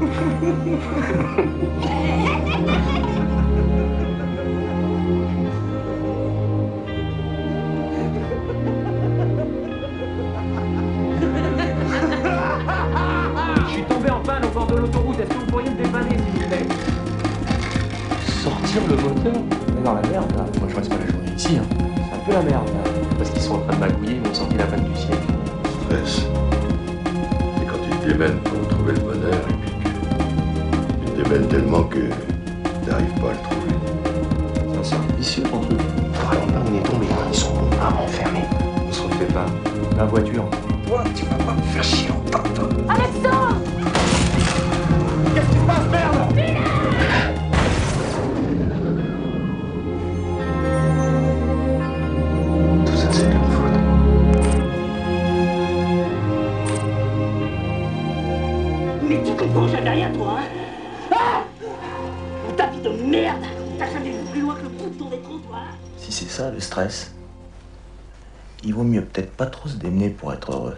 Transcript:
Je suis tombé en panne au bord de l'autoroute. Est-ce que vous pourriez me dépanner, s'il vous plaît? Sortir le moteur? On est dans la merde là. Moi je reste pas la journée ici. Hein. C'est un peu la merde là. Parce qu'ils sont en train de magouiller, ils m'ont sorti la panne du siècle. Stress. C'est quand tu te démènes pour trouver le bonheur démènes tellement que tu n'arrives pas à le trouver. C'est un cercle vicieux ton truc. Vraiment pas on est tombé, hein. ils sont à enfermés. On se refait pas. La voiture. Toi, tu vas pas me faire chier en partant. Alexandre Qu'est-ce qui se passe, merde? Tout ça, c'est de ma faute. Mais tu comprends jamais rien, toi, hein Ah Ta vie de merde T'as jamais vu plus loin que le bout de ton écran, toi hein? Si c'est ça le stress, il vaut mieux peut-être pas trop se démener pour être heureux.